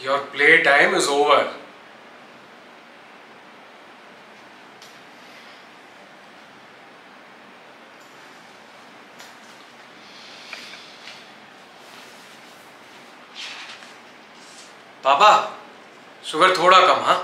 Your play time is over. पापा sugar थोड़ा कम हाँ